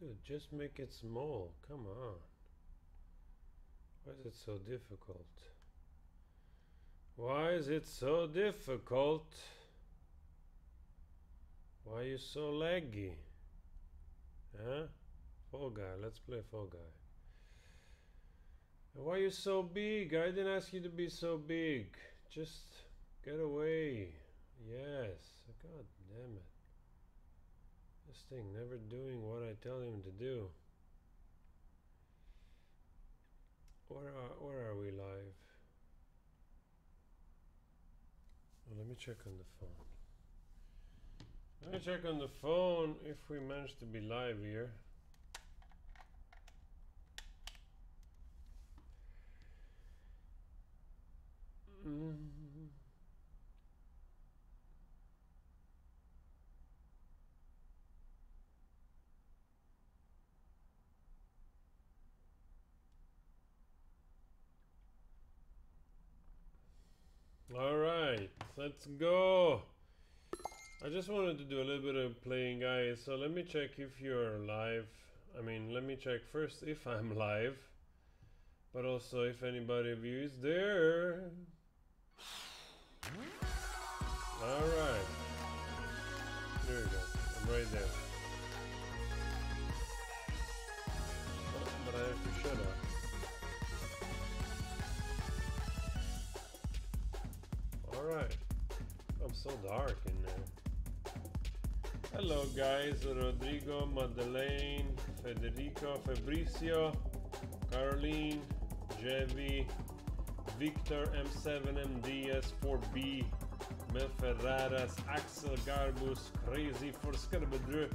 Dude, just make it small. Come on. Why is it so difficult? Why is it so difficult? Why are you so laggy? Huh? Fall Guy, let's play Fall Guy. Why are you so big? I didn't ask you to be so big. Just get away. Yes. God damn it. This thing never doing what I tell him to do. Where are, where are we live? Well, let me check on the phone. Let me check on the phone if we manage to be live here. Mm. All right, let's go. I just wanted to do a little bit of playing, guys. So let me check if you're live. I mean, let me check first if I'm live, but also if anybody of you is there. All right. There we go. I'm right there. Oh, but I have to shut up. Alright. I'm so dark in there. Hello guys, Rodrigo, Madeleine, Federico, Fabricio, Caroline, Jevi, Victor M7MD S4B, Mel Ferraras, Axel Garbus, Crazy for Skarbadru.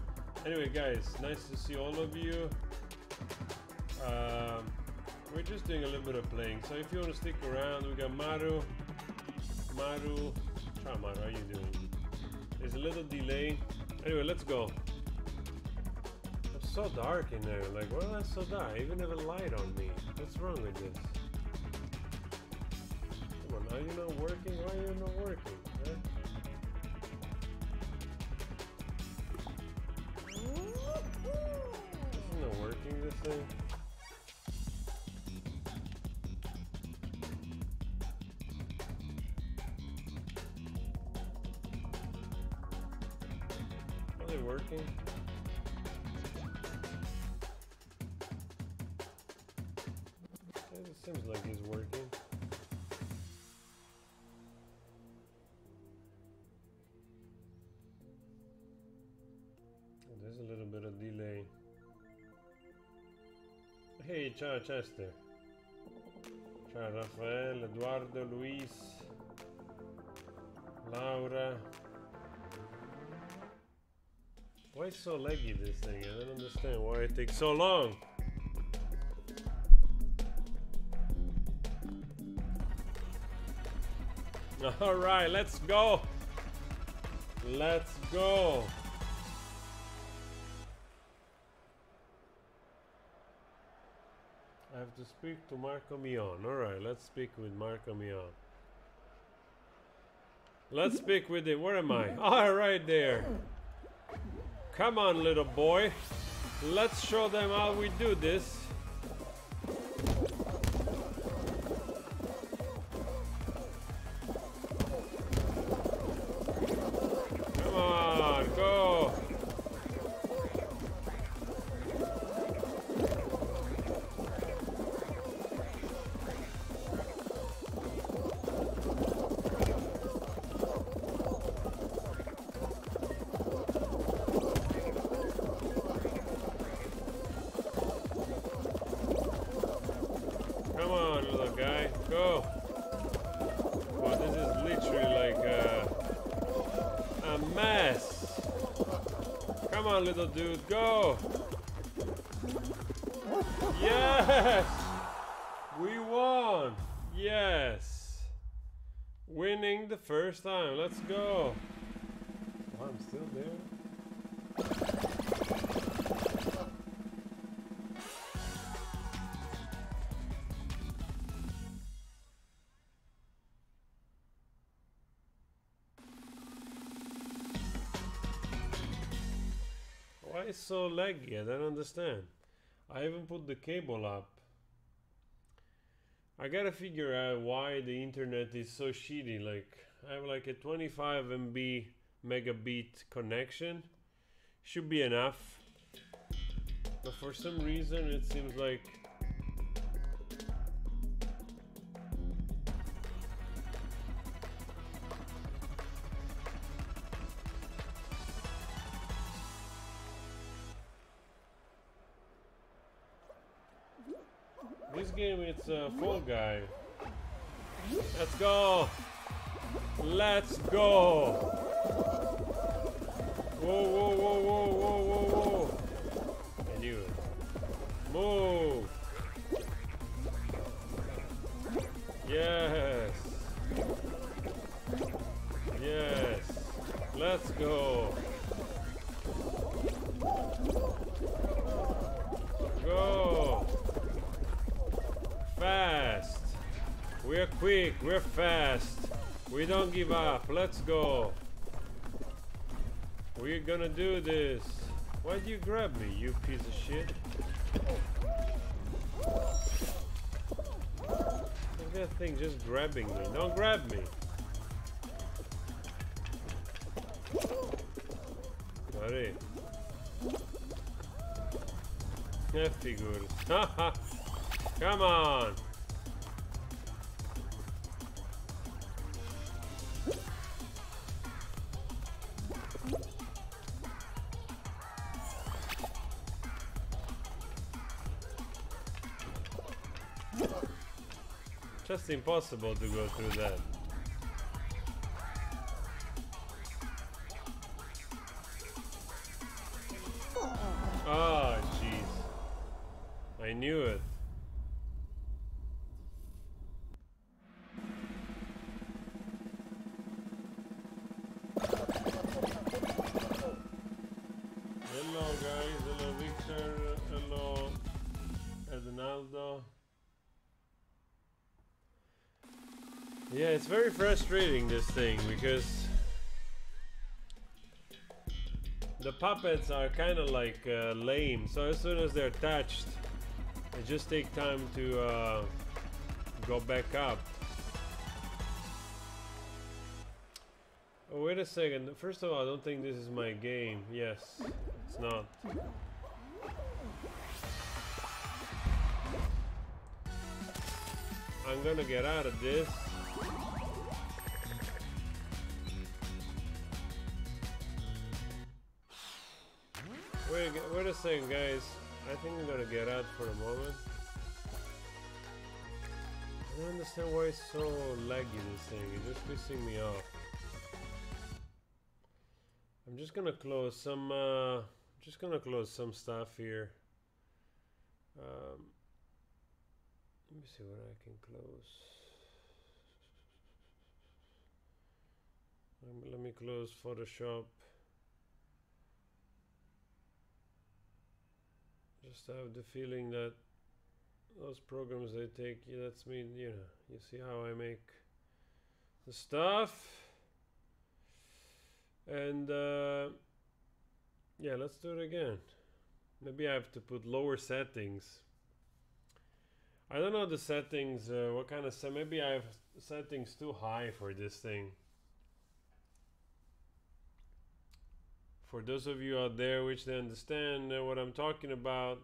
Anyway guys, nice to see all of you. Um, we're just doing a little bit of playing, so if you want to stick around, we got Maru, Maru. Ciao Maru, how you doing? There's a little delay. Anyway, let's go. It's so dark in there. Like, why am I so dark? I even have a light on me. What's wrong with this? Come on, are you not working? Why are you not working? Huh? This is not working, this thing. Seems like he's working. Oh, There's a little bit of delay. Hey, ciao Chester. Ciao Rafael, Eduardo, Luis, Laura. Why so laggy this thing? I don't understand why it takes so long. All right, let's go. Let's go. I have to speak to Marco Mion. All right, let's speak with Marco Mion. Let's speak with him. Where am I? All right, there. Come on, little boy. Let's show them how we do this. Little dude, go. Yes! We won! Yes! Winning the first time, let's go. Oh, I'm still there. Is so laggy? I don't understand. I even put the cable up. I gotta figure out why the internet is so shitty. Like, I have like a 25 MB megabit connection. Should be enough. But for some reason, it seems like it's a Fall Guy. Let's go! Let's go! Whoa, whoa, whoa, whoa, whoa, whoa, whoa! I knew it. Move! Yes! Yes! Let's! Go! We're quick, we're fast. We don't give up. Let's go. We're gonna do this. Why'd you grab me, you piece of shit? Look at that thing just grabbing me. Don't grab me. Sorry. Yeah, figures. Come on. Just impossible to go through that. Very frustrating this thing because the puppets are kind of like uh, lame. So as soon as they're attached, they just take time to uh, go back up. Oh, wait a second. First of all, I don't think this is my game. Yes, it's not. I'm gonna get out of this. Wait, wait a second, guys. I think I'm gonna get out for a moment. I don't understand why it's so laggy, this thing. It's just pissing me off. I'm just gonna close some, uh, just gonna close some stuff here. Um, let me see what I can close. Let me close Photoshop. Just have the feeling that those programs they take, yeah, that's me, you know, you see how I make the stuff. And uh, yeah, let's do it again. Maybe I have to put lower settings. I don't know the settings, uh, what kind of set, maybe I have settings too high for this thing. For those of you out there which they understand what I'm talking about,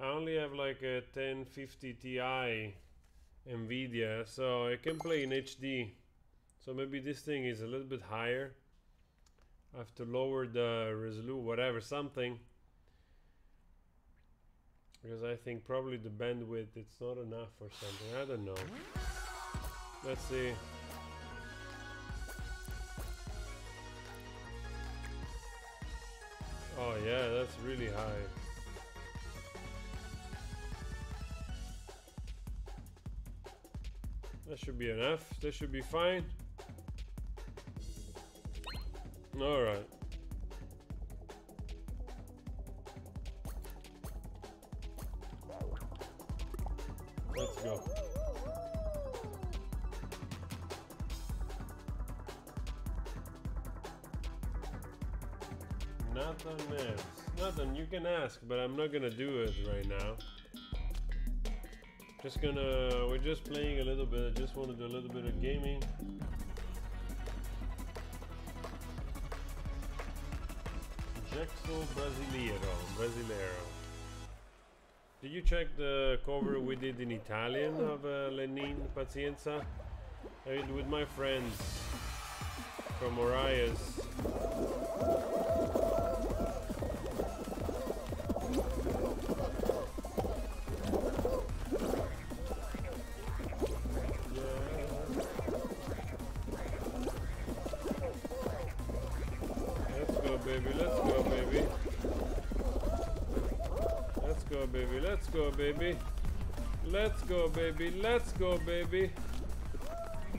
I only have like a 1050 Ti Nvidia, so I can play in HD. So maybe this thing is a little bit higher. I have to lower the resolution, whatever, something. Because I think probably the bandwidth it's not enough or something. I don't know. Let's see. Oh yeah, that's really high. That should be enough. That should be fine. Alright. Let's go. Neves. Nathan, you can ask, but I'm not gonna do it right now. Just gonna, we're just playing a little bit. I just want to do a little bit of gaming. Jexo Brasileiro, Brasileiro. Did you check the cover we did in Italian of uh, Lenin Pazienza? I did with my friends from Orias. Go, baby. Let's go, baby.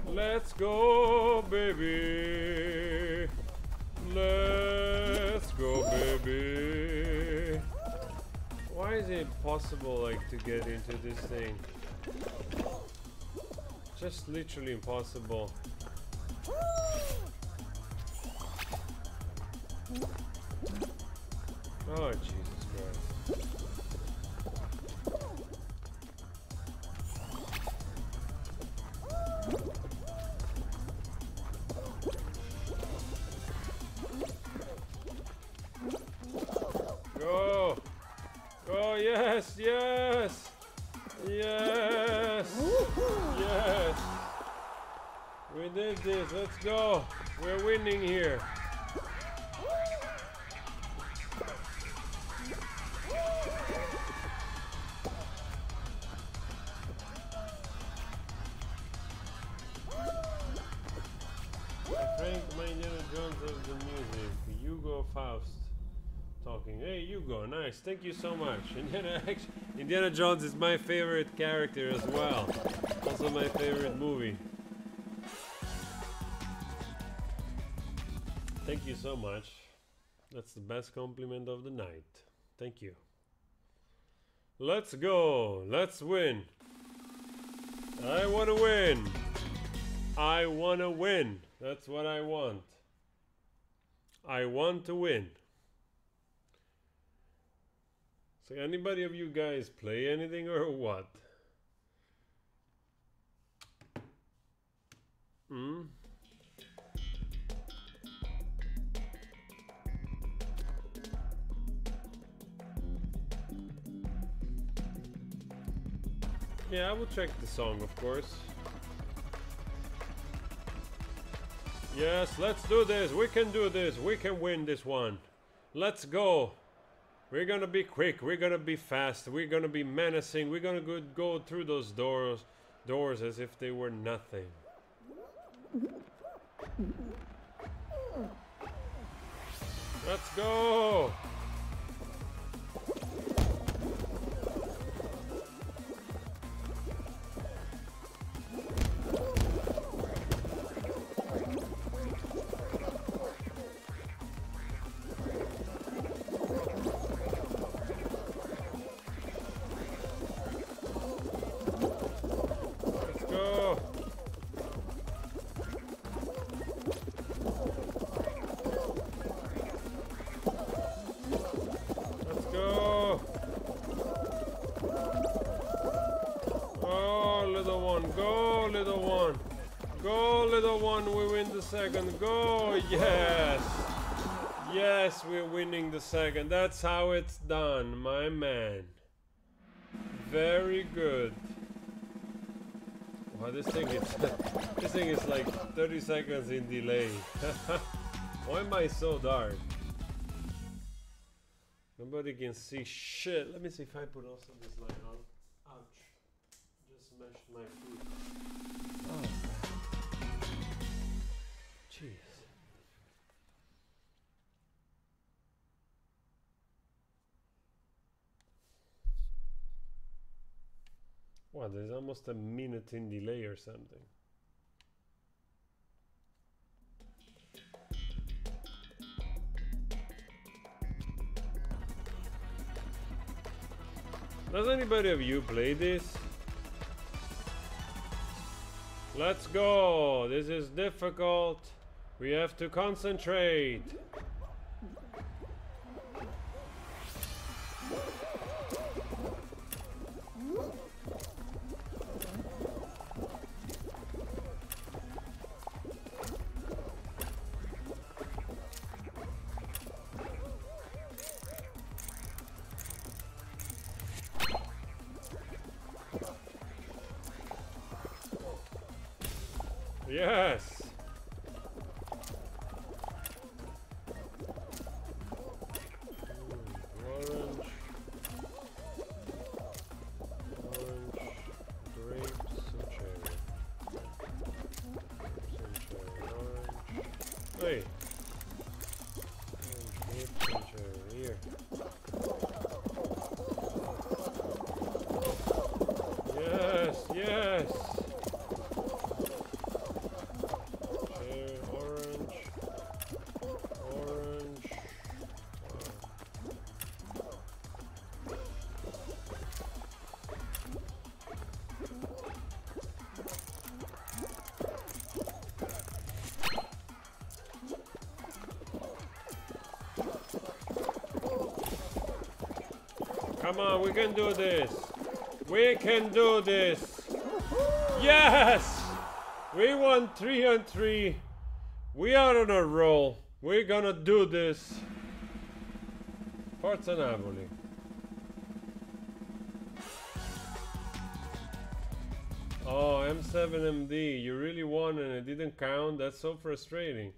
Let's go, baby. Let's go, baby. Why is it impossible, like, to get into this thing? Just literally impossible. Oh, Jesus nice. Thank you so much. Indiana, Indiana Jones is my favorite character as well. Also my favorite movie. Thank you so much. That's the best compliment of the night. Thank you. Let's go. Let's win. I want to win. I want to win. That's what I want. I want to win. So anybody of you guys play anything or what? Hmm? Yeah, I will check the song, of course. Yes, let's do this. We can do this. We can win this one. Let's go. We're gonna be quick. We're gonna be fast. We're gonna be menacing. We're gonna go, go through those doors, doors as if they were nothing. Let's go. Second. Go. Yes. Yes, we're winning the second. That's how it's done, my man. Very good. Wow, this thing is this thing is like 30 seconds in delay. Why am I so dark? Nobody can see shit. Let me see if I put also this light on. Ouch. Just smashed my foot. Wow, there's almost a minute in delay or something. Does anybody of you play this? Let's go. This is difficult. We have to concentrate. Yes! Come on, we can do this. We can do this. Yes! We won three on three. We are on a roll. We're gonna do this. Forza Napoli. Oh, M7MD, you really won and it didn't count? That's so frustrating.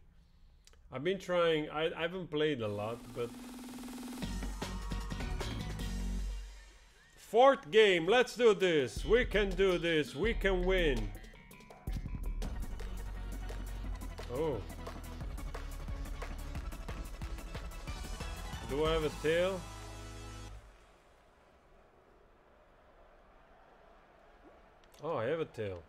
I've been trying, I, I haven't played a lot, but. Fourth game, let's do this. We can do this, we can win. Oh. Do I have a tail? Oh, I have a tail.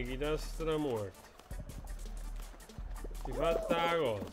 seguida estará morto. Te vai agora.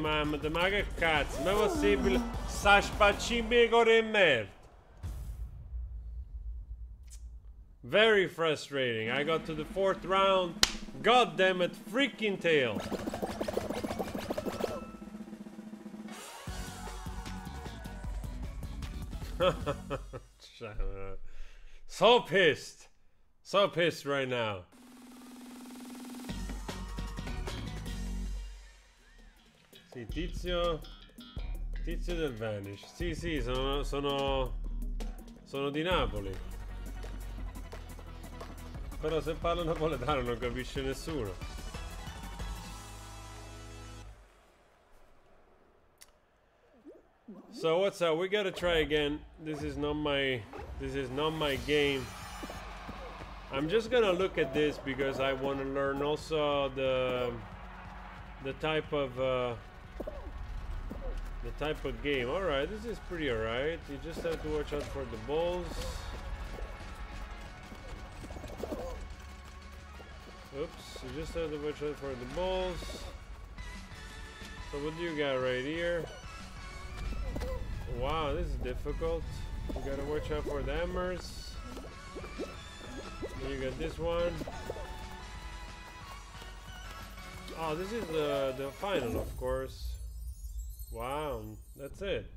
Mamma, ma che cazzo, ma è possibile? Il merda. Very frustrating. I got to the fourth round. God damn it, freaking tail. so pissed. So pissed right now. Sì, tizio. Tizio del Vanish. Sì, sì, sono. sono. sono di Napoli. Però se parlo napoletano non capisce nessuno. So what's up? We gotta try again. This is not my this is not my game. I'm just gonna look at this because I want to learn also the the type of uh, the type of game. All right, this is pretty all right. You just have to watch out for the balls. Oops, you just have to watch out for the balls. So what do you got right here? Wow, this is difficult. You gotta watch out for the hammers. You got this one. Oh, this is the, the final, of course. Wow, that's it.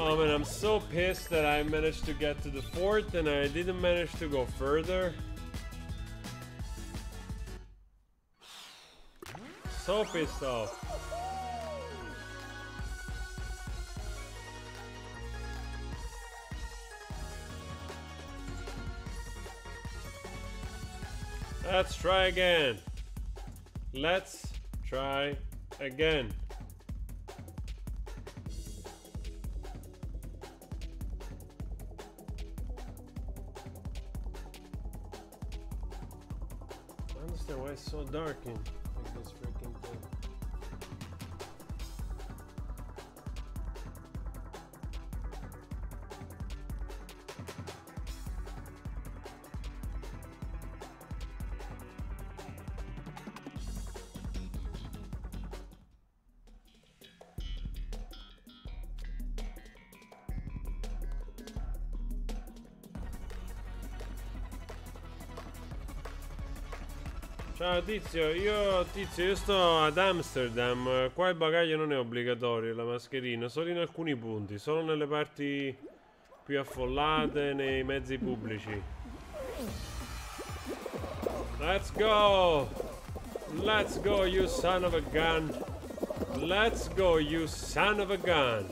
Oh and I'm so pissed that I managed to get to the fourth and I didn't manage to go further. So pissed off. Let's try again. Let's try again. I understand why it's so dark in tizio, io tizio, io sto ad Amsterdam, qua il bagaglio non è obbligatorio, la mascherina, solo in alcuni punti, solo nelle parti più affollate, nei mezzi pubblici. Let's go! Let's go, you son of a gun! Let's go, you son of a gun!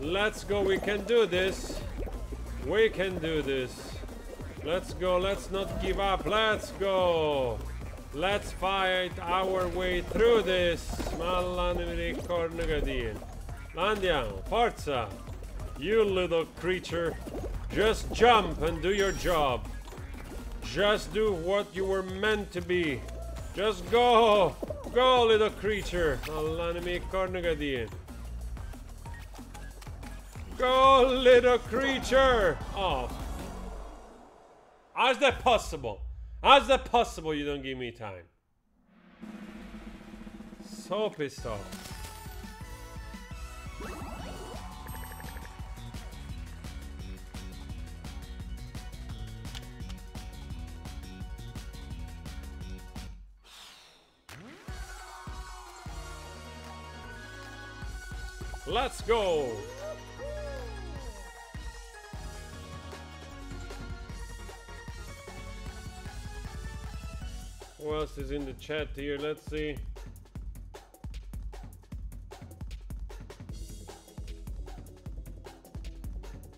Let's go, we can do this! We can do this! Let's go, let's not give up, let's go! Let's fight our way through this. Ma ricordo che forza. You little creature. Just jump and do your job. Just do what you were meant to be. Just go. Go, little creature. Allah mi Go, little creature. Oh. How's that possible? How's that possible you don't give me time? So pissed off. Let's go! Who else is in the chat here? Let's see.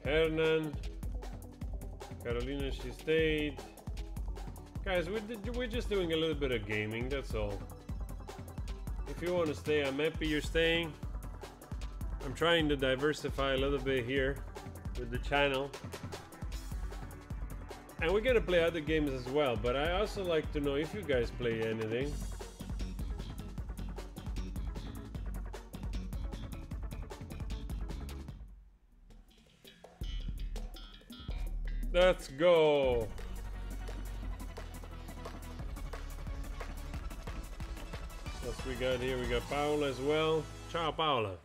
Hernan. Carolina, she stayed. Guys, we're, we're just doing a little bit of gaming, that's all. If you want to stay, I'm happy you're staying. I'm trying to diversify a little bit here with the channel. And we're gonna play other games as well, but I also like to know if you guys play anything. Let's go! What we got here? We got Paula as well. Ciao, Paula.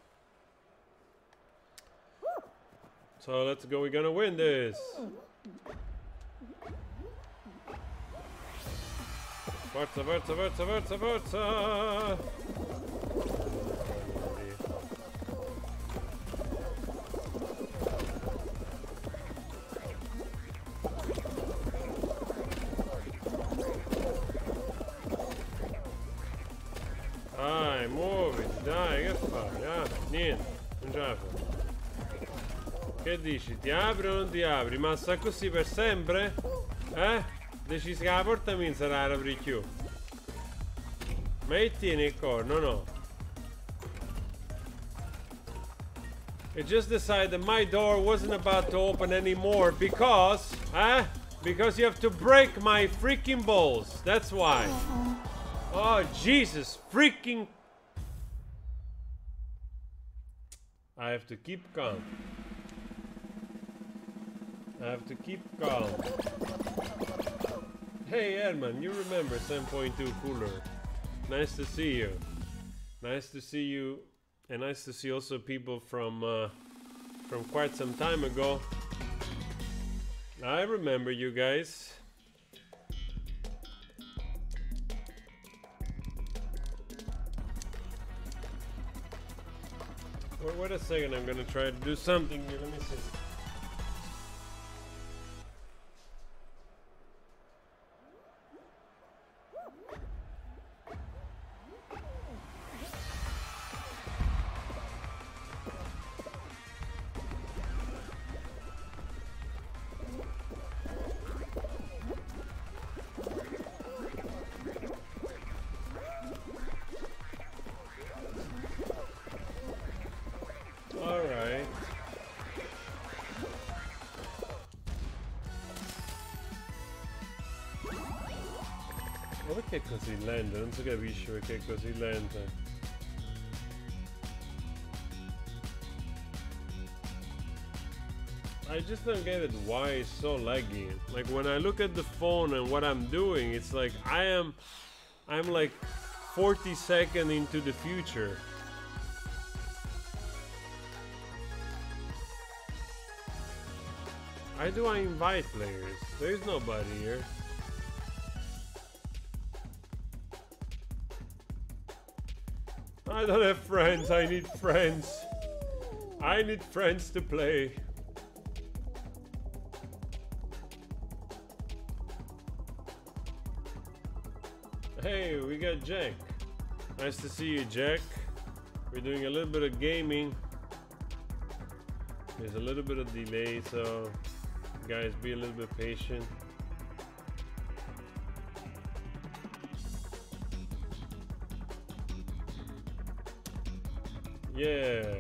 So let's go. We're gonna win this. Forza, forza, forza, forza, forza! Dai, muoviti, dai, che fai? Ah, niente, non ce la fa. Che dici? Ti apri o non ti apri? Ma sta così per sempre? Eh? Decisi che la porta mi sarà la più. Metti nel corno, no. It just decided my door wasn't about to open anymore because, huh? Because you have to break my freaking balls. That's why. Oh, Jesus freaking... I have to keep calm. I have to keep calm. Hey Herman, you remember 7.2 cooler. Nice to see you. Nice to see you and nice to see also people from uh, from quite some time ago. I remember you guys. Wait, wait a second, I'm gonna try to do something here. Let me see. Ma perché è così lento? Non capisce perché è così lento. I just don't get it why it's so laggy. Like when I look at the phone and what I'm doing, it's like I am I'm like 40 seconds into the future. How do I invite players? There's nobody here. I don't have friends, I need friends. I need friends to play. Hey, we got Jack. Nice to see you, Jack. We're doing a little bit of gaming. There's a little bit of delay, so guys be a little bit patient. Yeah.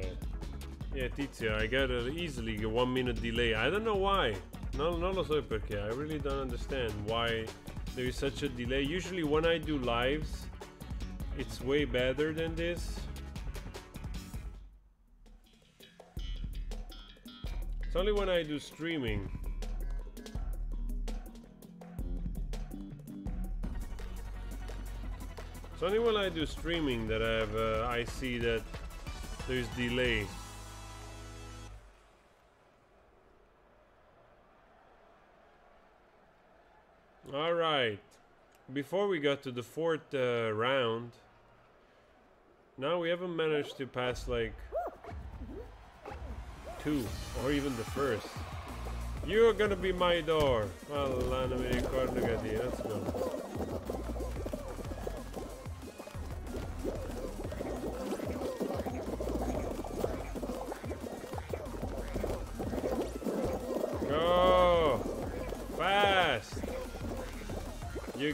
Yeah, Tizia, I got a, easily a one minute delay. I don't know why. No, non lo so perché. I really don't understand why there is such a delay. Usually when I do lives, it's way better than this. It's only when I do streaming. It's only when I do streaming that I have uh, I see that there's delay. All right. Before we got to the fourth uh, round, now we haven't managed to pass like two or even the first. You're gonna be my door.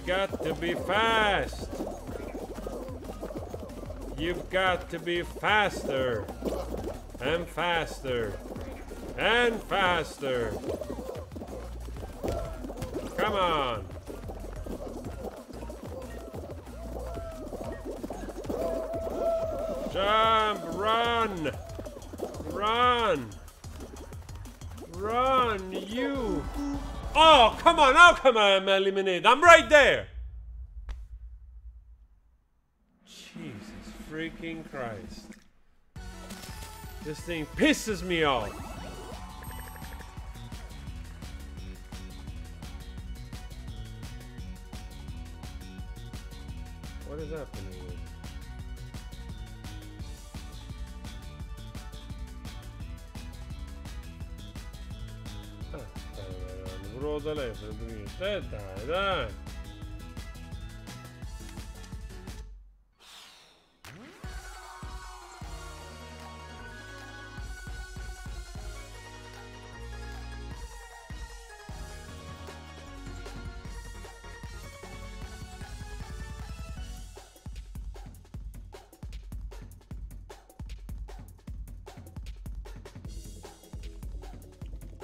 Got to be fast! You've got to be faster! And faster! And faster! Come on! Jump! Run! Run! Run, you! Oh, come on, now come on, I'm eliminated. I'm right there! Jesus freaking Christ. This thing pisses me off. É, tá, tá.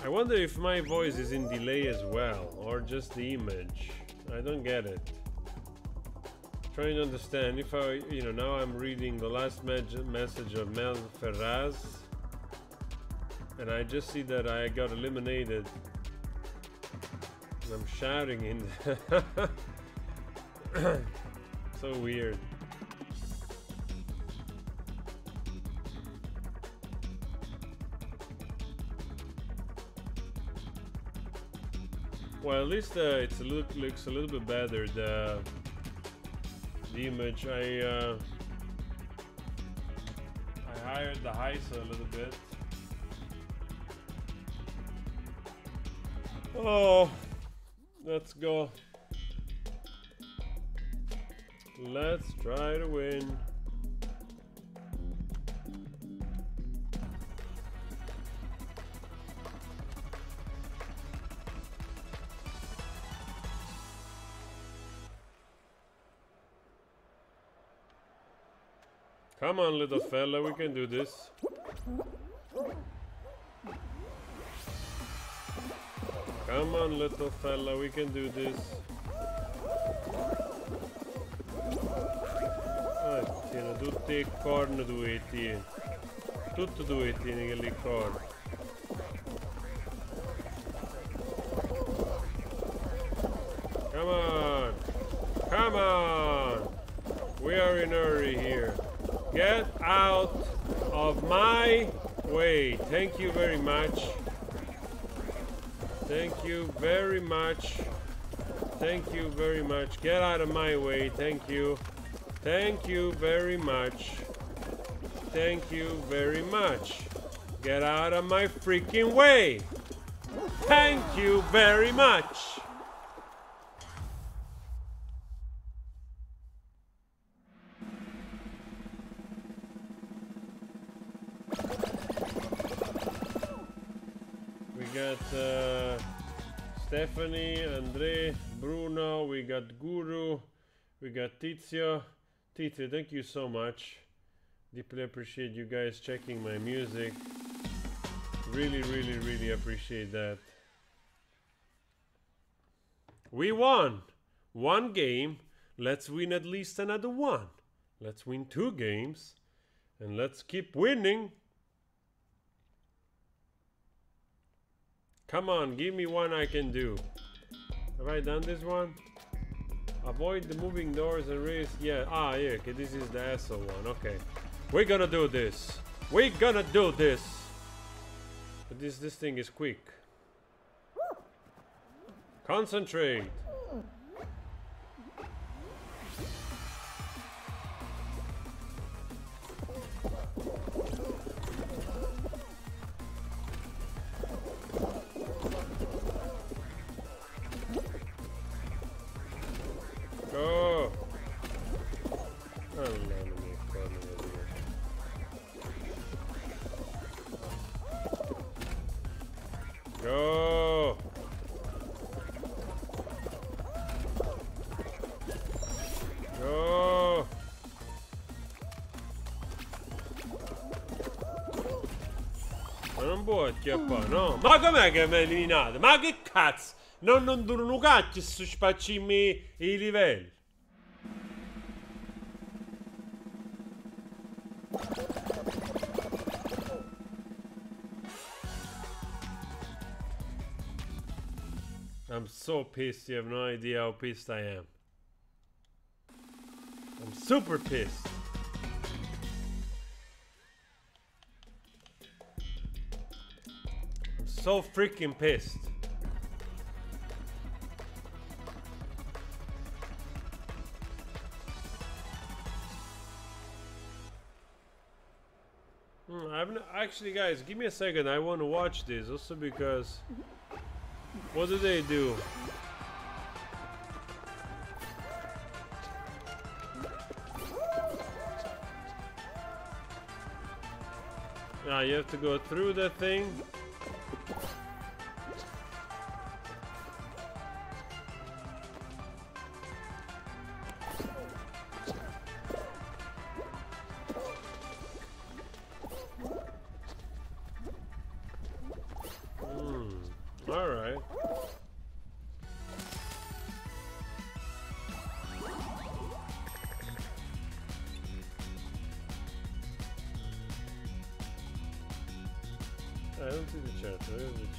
I wonder if my voice is in delay as well, or just the image. I don't get it. Trying to understand if I, you know, now I'm reading the last me- message of Mel Ferraz, and I just see that I got eliminated. And I'm shouting in. so weird. Well, at least uh, it's a look looks a little bit better. The the image I uh, I higher the highs a little bit. Oh, let's go. Let's try to win. Come on, little fella, we can do this. Come on, little fella, we can do this. Ah, tutti i corn due tieni. Tutto due tieni che li corn. Get out of my way. Thank you very much. Thank you very much. Thank you very much. Get out of my way. Thank you. Thank you very much. Thank you very much. Get out of my freaking way. Thank you very much. Stephanie, Andre, Bruno, we got Guru, we got Tizio. Tizio, thank you so much. Deeply appreciate you guys checking my music. Really, really, really appreciate that. We won! One game. Let's win at least another one. Let's win two games. And let's keep winning. Come on, give me one I can do. Have I done this one? Avoid the moving doors and raise. Yeah, ah, yeah, okay, this is the asshole one. Okay. We're gonna do this. We're gonna do this. But this this thing is quick. Concentrate. No? Ma com'è che mi hai eliminato? Ma che cazzo? Non, non durano i livelli. I'm so pissed, you have no idea how pissed I am. I'm super pissed. So freaking pissed. Hmm, I've n- actually, guys, give me a second. I want to watch this also because what do they do? Ah, you have to go through the thing.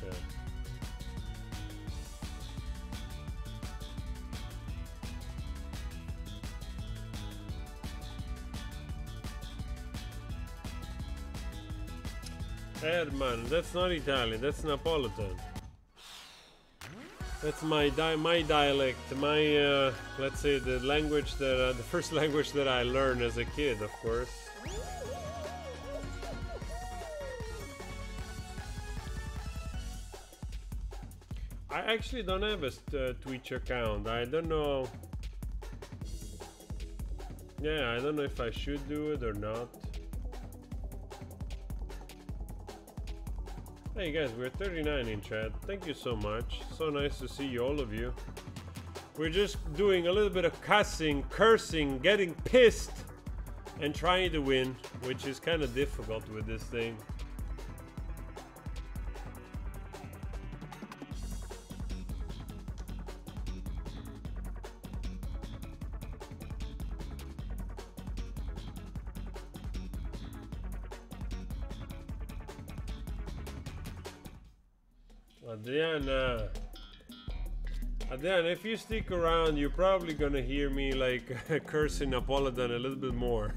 Chat? Herman, that's not Italian, that's Napolitan. That's my di- my dialect, my uh, let's say the language that uh, the first language that I learned as a kid, of course. Actually don't have a uh, Twitch account. I don't know. Yeah, I don't know if I should do it or not. Hey guys, we're 39 in chat. Thank you so much. So nice to see you, all of you. We're just doing a little bit of cussing, cursing, getting pissed, and trying to win, which is kind of difficult with this thing. If you stick around, you're probably gonna hear me like cursing Napolitan a little bit more.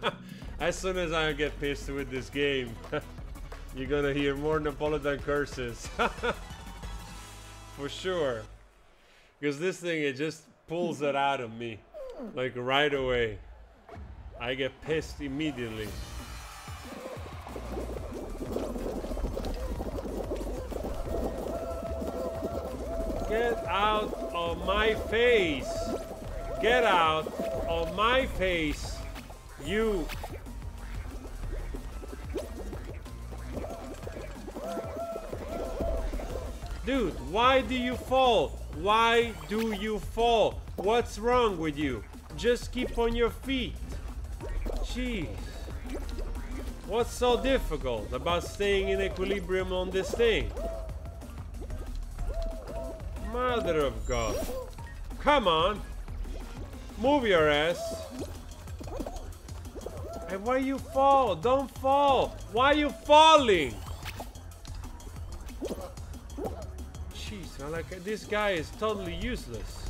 as soon as I get pissed with this game, you're gonna hear more Napolitan curses. For sure. Because this thing, it just pulls it out of me. Like right away. I get pissed immediately. Get out of my face. Get out of my face. You. Dude, why do you fall? Why do you fall? What's wrong with you? Just keep on your feet. Jeez. What's so difficult about staying in equilibrium on this thing? Mother of God. Come on. Move your ass. And why you fall? Don't fall. Why you falling? Jeez, man, like this guy is totally useless.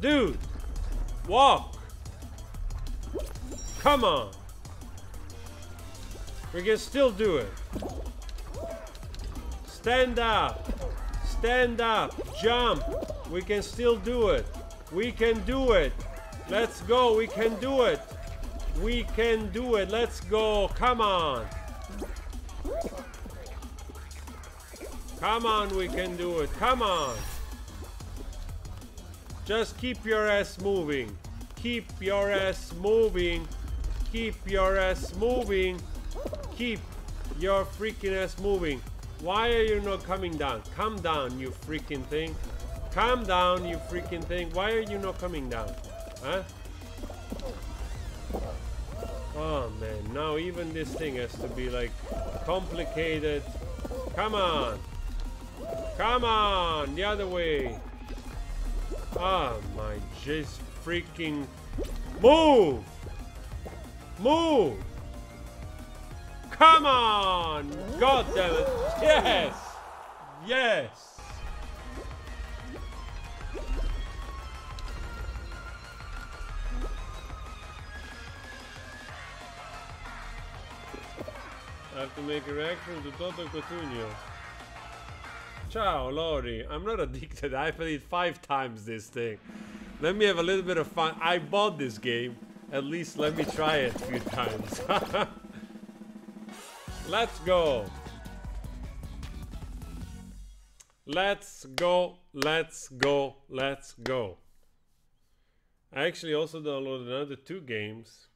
Dude, walk. Come on. We can still do it. Stand up. Stand up. Jump. We can still do it. We can do it. Let's go. We can do it. We can do it. Let's go. Come on. Come on, we can do it. Come on. Just keep your ass moving. Keep your ass moving. Keep your ass moving. Keep your freaking ass moving. Why are you not coming down? Come down, you freaking thing. Calm down, you freaking thing. Why are you not coming down? Huh? Oh man, now even this thing has to be like complicated. Come on. Come on, the other way. Oh my just freaking move. Move. Come on! God damn it! Yes! Yes! I have to make a reaction to Toto Cotugno. Ciao, Lori. I'm not addicted. I've played five times this thing. Let me have a little bit of fun. I bought this game. At least let me try it a few times. Let's go. Let's go. Let's go. Let's go. I actually also downloaded another two games.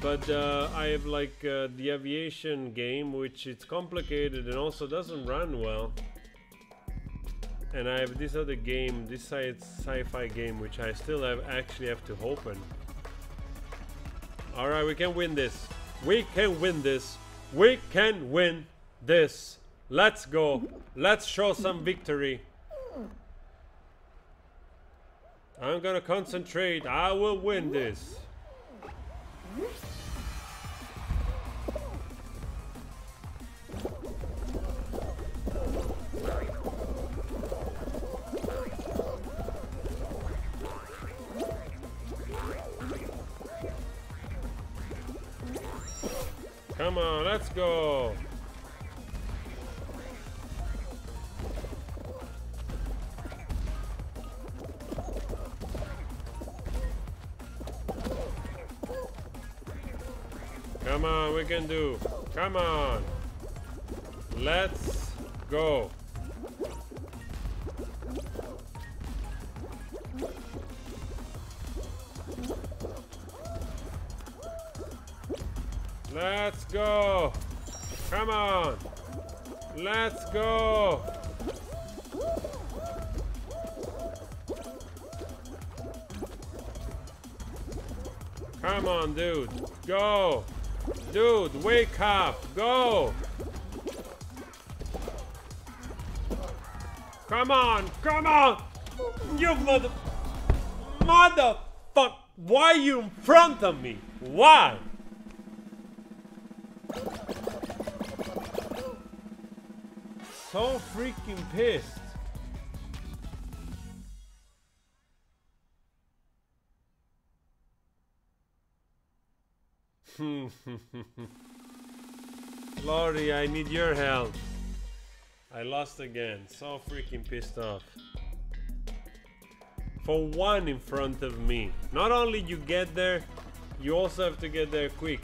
But uh, I have like uh, the aviation game, which it's complicated and also doesn't run well. And I have this other game, this sci-fi game, which I still have actually have to open. Alright, we can win this. We can win this. We can win this. Let's go. Let's show some victory. I'm gonna concentrate. I will win this. Come on, let's go. Come on, we can do. Come on. Let's go. Go. Come on. Let's go. Come on, dude. Go. Dude, wake up. Go. Come on. Come on. You mother... Motherfuck. Why you in front of me? Why? So freaking pissed. Lordy, I need your help. I lost again. So freaking pissed off. For one in front of me. Not only you get there, you also have to get there quick.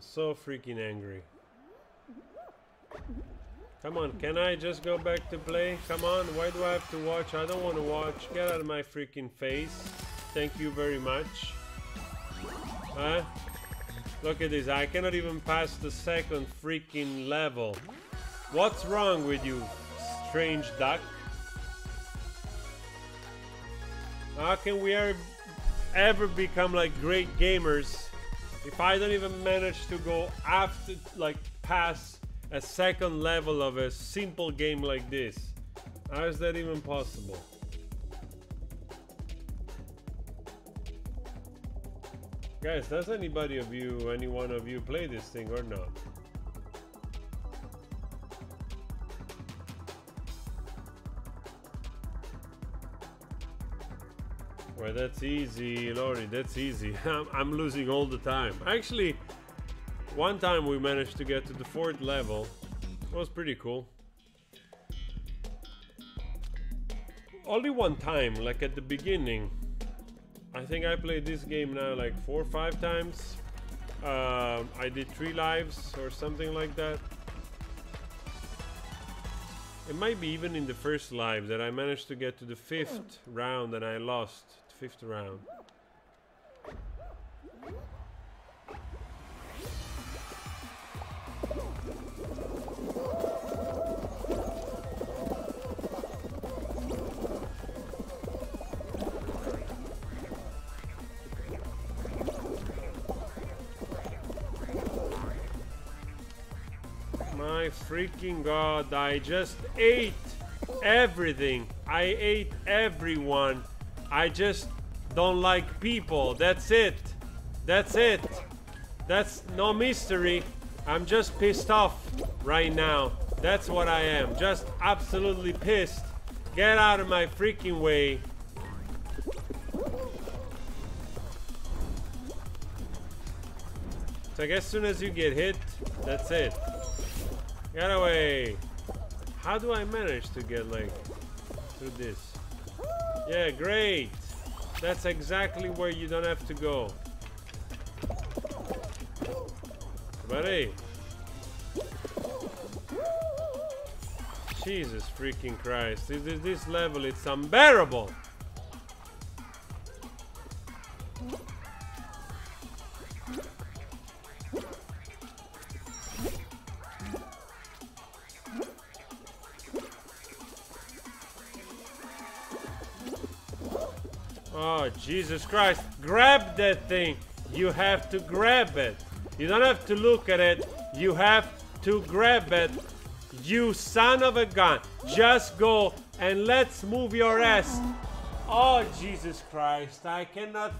So freaking angry. Come on, can I just go back to play? Come on, why do I have to watch? I don't want to watch. Get out of my freaking face. Thank you very much. Huh? Look at this, I cannot even pass the second freaking level. What's wrong with you, strange duck? How can we ever, ever become like great gamers if I don't even manage to go after, like, pass a second level of a simple game like this. How is that even possible? Guys, does anybody of you, any one of you play this thing or not? That's easy, Lori, that's easy. I'm, losing all the time. Actually, one time we managed to get to the fourth level. It was pretty cool. Only one time, like at the beginning. I think I played this game now like four or five times. Uh, I did three lives or something like that. It might be even in the first live that I managed to get to the fifth round and I lost fifth round. My freaking god, I just ate everything. I ate everyone. I just don't like people. That's it. That's it. That's no mystery. I'm just pissed off right now. That's what I am. Just absolutely pissed. Get out of my freaking way. So I guess as soon as you get hit, that's it. Get away. How do I manage to get like through this? Yeah, great. That's exactly where you don't have to go. Buddy. Jesus freaking Christ. This, this level, it's unbearable. Jesus Christ. Grab that thing. You have to grab it. You don't have to look at it. You have to grab it. You son of a gun. Just go and let's move your ass. Oh, Jesus Christ. I cannot.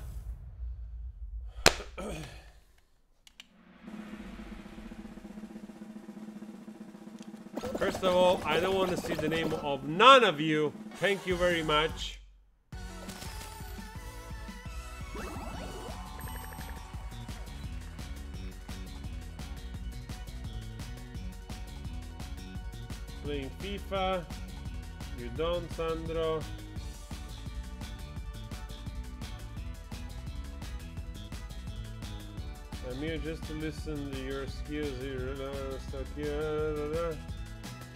First of all, I don't want to see the name of none of you. Thank you very much. Playing FIFA. You don't, Sandro. I'm here just to listen to your skills.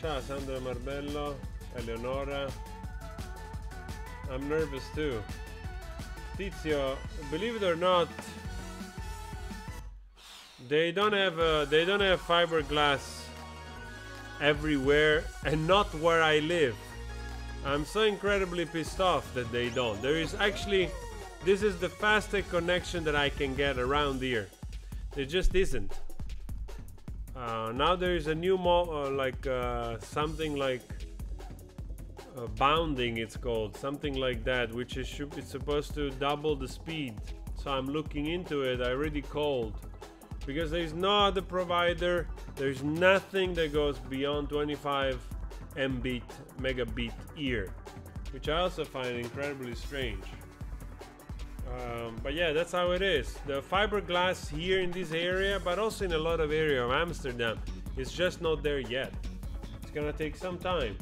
Ciao Sandra Marbello, Eleonora. I'm nervous too. Tizio, believe it or not, they don't have uh, they don't have fiberglass everywhere and not where I live. I'm so incredibly pissed off that they don't. There is actually this is the fastest connection that I can get around here. There just isn't. Uh, now there is a new mo uh, like uh, something like bounding it's called something like that which is it's supposed to double the speed so I'm looking into it I already called because there's no other provider there's nothing that goes beyond 25 mbit megabit here which I also find incredibly strange um, but yeah, that's how it is. The fiberglass here in this area, but also in a lot of area of Amsterdam, is just not there yet. It's gonna take some time.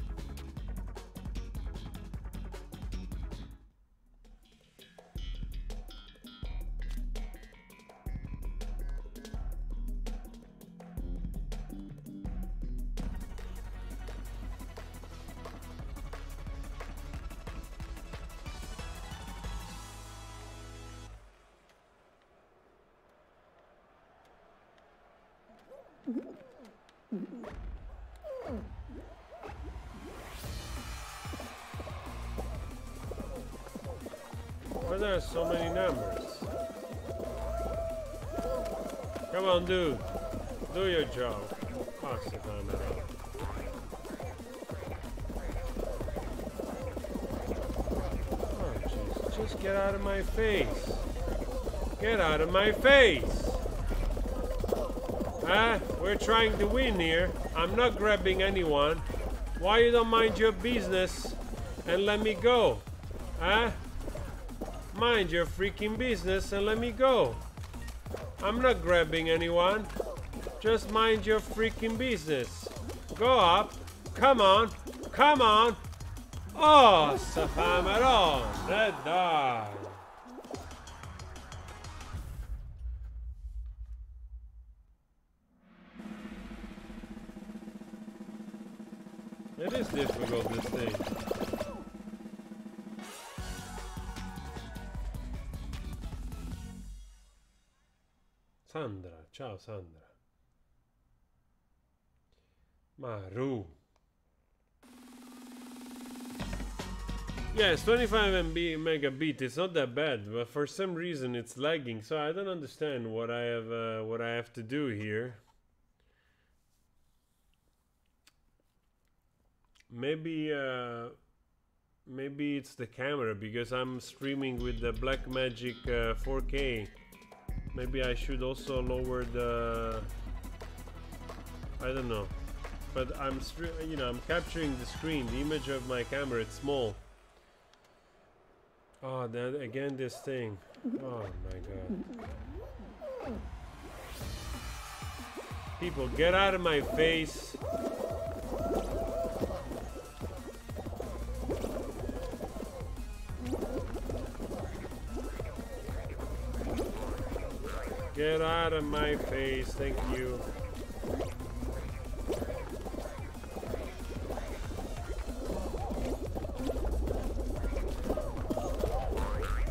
Of my face. Huh? We're trying to win here. I'm not grabbing anyone. Why you don't mind your business and let me go? Huh? Mind your freaking business and let me go. I'm not grabbing anyone. Just mind your freaking business. Go up. Come on. Come on. Oh, Safamaron. That dog. It is difficult, this thing. Sandra, ciao Sandra. Maru. Yes, 25 MB megabit. It's not that bad, but for some reason it's lagging. So I don't understand what I have uh, what I have to do here. Maybe uh, maybe it's the camera because I'm streaming with the Blackmagic uh, 4K. Maybe I should also lower the... I don't know. But I'm, you know, I'm capturing the screen, the image of my camera, it's small. Oh, then again this thing. Oh my god. People, get out of my face. Get out of my face, thank you.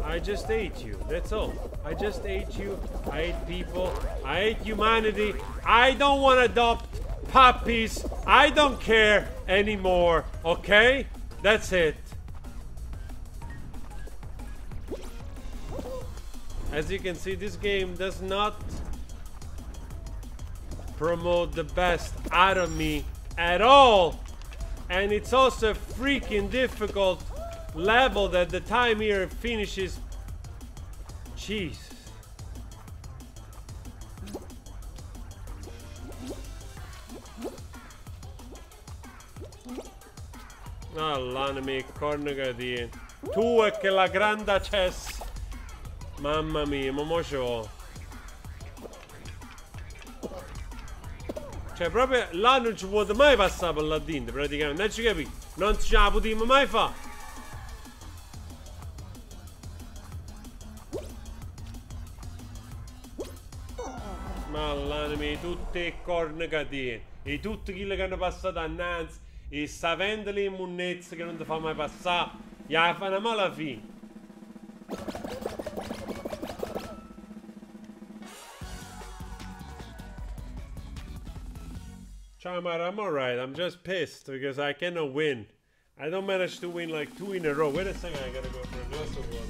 I just ate you, that's all. I just ate you, I ate people, I ate humanity. I don't want to adopt puppies. I don't care anymore, okay? That's it. As you can see, this game does not promote the best out of me at all. And it's also a freaking difficult level that the time here finishes. Jeez. Ah, All'anime cornugati. Tu è che la grande chess. Mamma mia, ma mo c'ho. Cioè, proprio là non ci può mai passare per là dentro, praticamente. Non ci capi? Non ce la potremmo mai fare. Mallanami, tutte e corna catene. E tutti quelli che hanno passato annanzi. E sta vende le immunezze che non ti fa mai passare. Ya fanno male fine. Chamar, I'm alright. I'm just pissed because I cannot win. I don't manage to win like two in a row. Wait a second, I gotta go for a glass of water.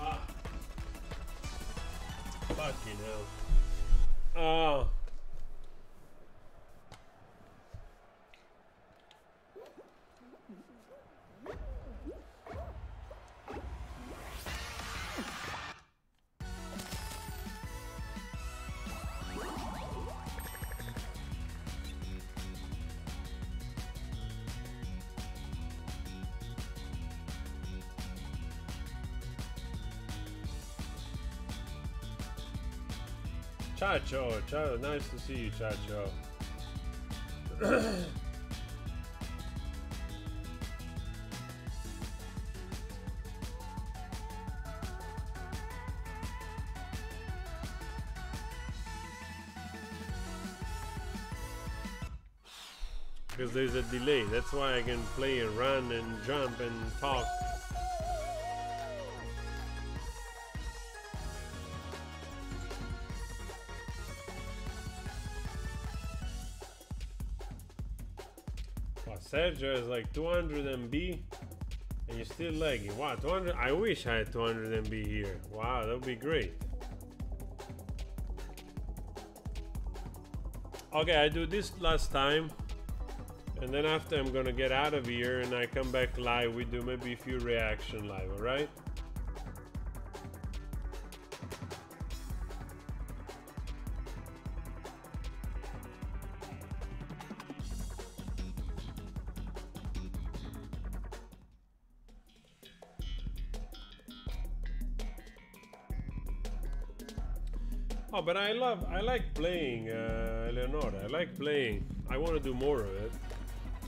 ah. Fucking hell. Ah. Chacho, Chacho, nice to see you, Chacho. because there's a delay, that's why I can play and run and jump and talk Sergio is like 200 MB and you're still lagging. Wow, 200. I wish I had 200 MB here. Wow, that would be great. Okay, I do this last time. And then after I'm gonna get out of here and I come back live, we do maybe a few reaction live, alright? But I love, I like playing uh, Eleonora. I like playing. I want to do more of it.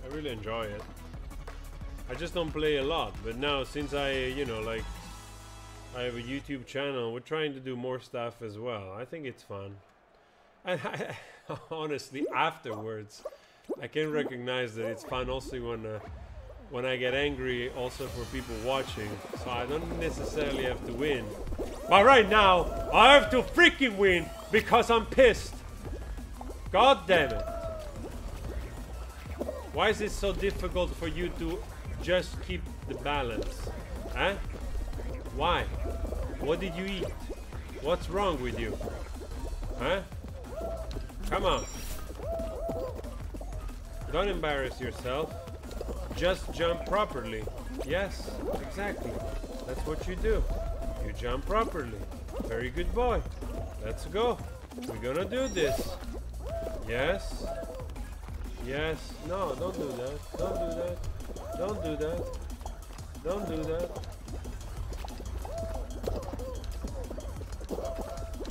I really enjoy it. I just don't play a lot. But now, since I, you know, like, I have a YouTube channel, we're trying to do more stuff as well. I think it's fun. And I, honestly, afterwards, I can recognize that it's fun also when, uh, when I get angry also for people watching. So I don't necessarily have to win. But right now, I have to freaking win because I'm pissed. God damn it. Why is it so difficult for you to just keep the balance? Huh? Why? What did you eat? What's wrong with you? Huh? Come on. Don't embarrass yourself. Just jump properly. Yes, exactly. That's what you do. You jump properly. Very good boy. Let's go. We're gonna do this. Yes. Yes. No, don't do that. Don't do that. Don't do that. Don't do that.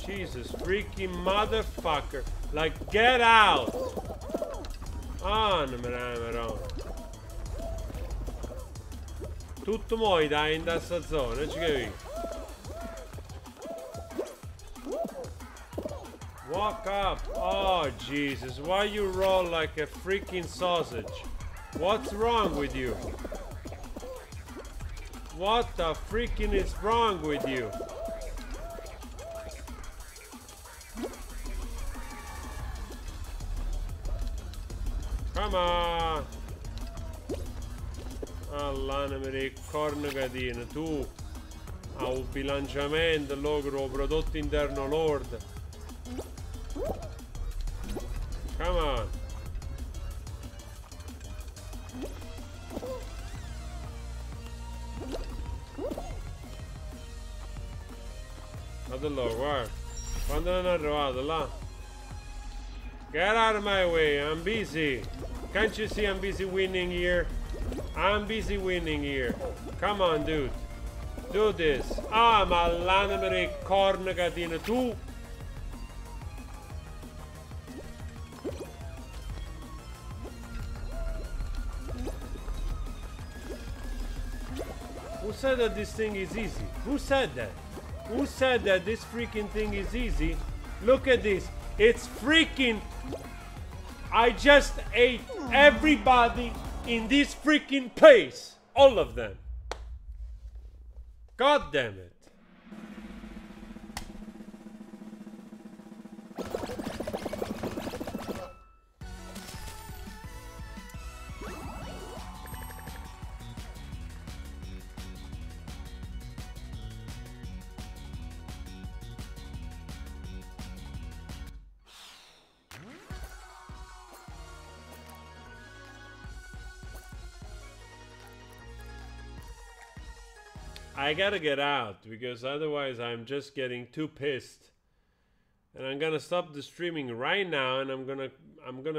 Jesus freaking motherfucker. Like, get out! On, oh, Tutto muoi dai in questa zona, ci? Walk up. Oh, Jesus. Why you roll like a freaking sausage? What's wrong with you? What the freaking is wrong with you? Come on! All'anime corno catino, tu a un bilanciamento logro prodotto interno lord là? Get out of my way, I'm busy. Can't you see I'm busy winning here? I'm busy winning here. Come on, dude. Do this. Ah, ma l'anime corna catena. Tu said that this thing is easy? Who said that? Who said that this freaking thing is easy? Look at this. It's freaking. I just ate everybody in this freaking place. All of them. God damn it. I gotta get out because otherwise I'm just getting too pissed. And I'm gonna stop the streaming right now and I'm gonna I'm gonna